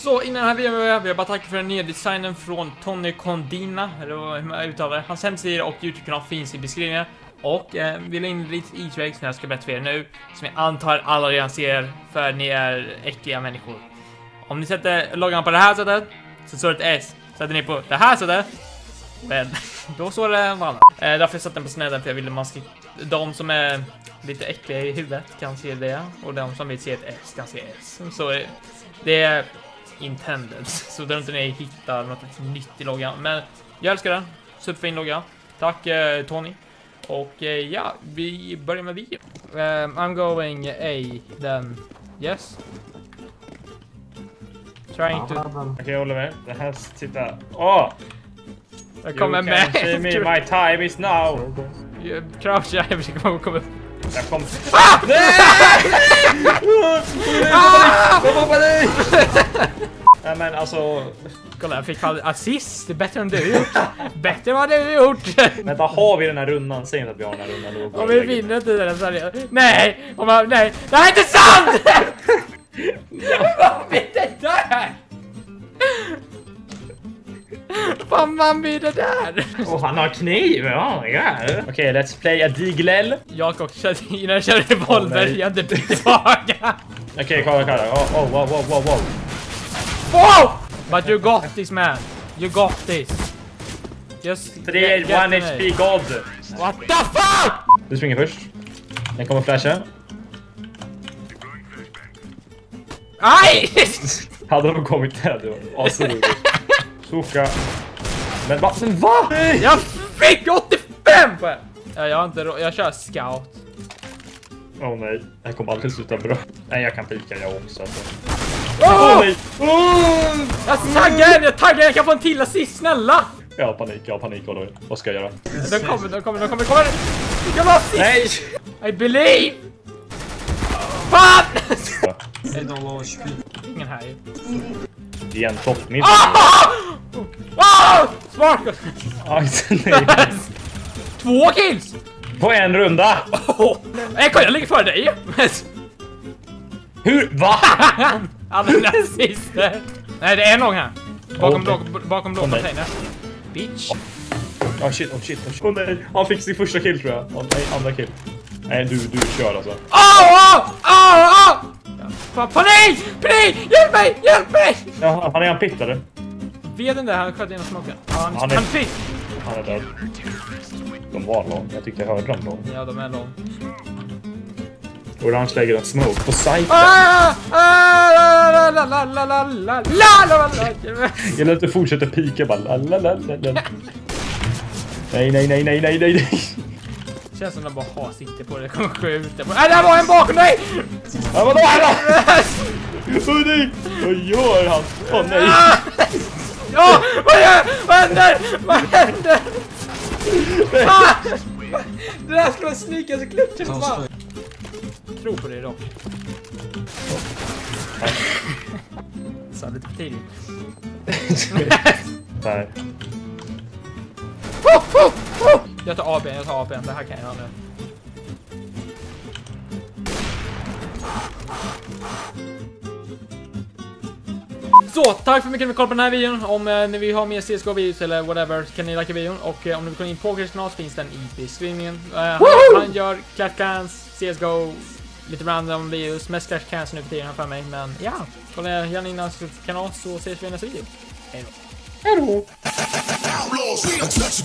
Så innan den här videon börjar vill jag bara tacka för den nya designen från Tony Condina, eller hur man uttalar det. Hans hemsida och YouTube-kanal finns i beskrivningen. Och eh, vi la in lite Easter eggs som jag ska berätta för er nu, som jag antar alla redan ser, för ni är äckliga människor. Om ni sätter loggan på det här sättet, så står det ett S. Sätter ni på det här sättet, men då står det en annat. Eh, därför jag satte den på snedden, för jag ville man ska... De som är lite äckliga i huvudet kan se det, och de som vill se ett S kan se S. Så eh, det är intended, så där inte ni hittar något nytt i loggan. Men jag älskar den, superfin logga. Tack eh, Tony. Och eh, ja, vi börjar med video. Um, I'm going A then. Yes? Trying to... Okej, jag håller med. Det här, titta. Åh! Jag kommer you can see me, med. my time is now. Crouch, jag försöker komma komma upp. Jag kom... Ah! Kom på dig! Nej men alltså... Kolla, jag fick fall assist. Bättre än du gjort. Bättre än vad du gjort. Vänta, har vi den här rundan? Säg inte att vi har den här rundan. Om vi och vinner inte den så hade jag... Nej! Om man, nej! Det här är inte sant! Vad blir det där? Vad man blir det där? Åh, han har kniv! Oh my god. Okej, let's play a diglel. Jag och innan jag körde revolver, nej. jag hade bytt tillbaka. Okej, kolla, kolla. Oh, oh, wow, wow, wow, wow. Wow! But you got this man. You got this. Just 3, get- 1 get me. HP God. What the fuck? Du springer först. Den kommer flasha. Aj! Hade de kommit där, det var asroligt. Soka. Men va? Men va? Jag fick 85 poäng! Ja, jag har inte Jag kör scout. Åh nej, det här kommer aldrig sluta bra. Nej, jag kan pika jag också. Alltså. Åh Oh! nej! Jag taggar en! Jag taggar en! Jag kan få en till assist, snälla! Jag har panik, jag har panik. Oliver. Vad ska jag göra? De kommer, de kommer, de kommer, kommer! Jag få assist! Nej! I believe! Fan! Ingen här ju. Igen, toppmid. Ah! Ah! Smart! Aj, nej. Två kills! På en runda! Oh. Nej, kolla, jag ligger före dig! Hur? Va? Alla nazister! Nej, det är en lång här. Bakom blå, bakom blå container. Bitch. Oh shit, oh shit, oh shit. Åh nej, han fick sin första kill tror jag. Oh, nej, andra kill. Nej, du, du kör alltså. Åh! Åh! Åh! Åh! Fan, panik! Panik! Hjälp mig! Hjälp mig! Ja, han är en pitt eller? Vet inte, han sköt genom smoken. Ja, han, Han han, är- han fick. Han är död. De var lång. Jag tyckte jag hörde dem lång. Ja, de är lång. Orange lägger en smoke på sajten. Ah! Ah! la la la la la la Gäller att du fortsätter pika bara la la la la la. Nej, nej, nej, nej, nej, nej, nej. Känns som de bara har sikte på det. Kommer skjuta på det. Äh, där var en bakom dig! Ja, vadå? Åh nej! Vad gör han? Åh nej! Ja! Vad gör? Vad händer? Vad händer? Det där skulle vara snyggaste klippt klutchen fan. Tro på det dock. Sa lite för tidigt. Oh! Jag tar ABn, jag tar ABn. Det här kan jag nu. Så, tack för mycket för att ni kollade på den här videon. Om eh, ni vill ha mer CSGO-videos eller whatever så kan ni likea videon. Och eh, om ni vill kolla in på Chris kanal så finns den i beskrivningen. Eh, han, han gör Clash Clans, CSGO, lite random videos. Mest Clash Clans nu för tiden för mig. Men ja, kolla gärna in hans kanal så ses vi i nästa video. Hej då. Hejdå! Outlaws,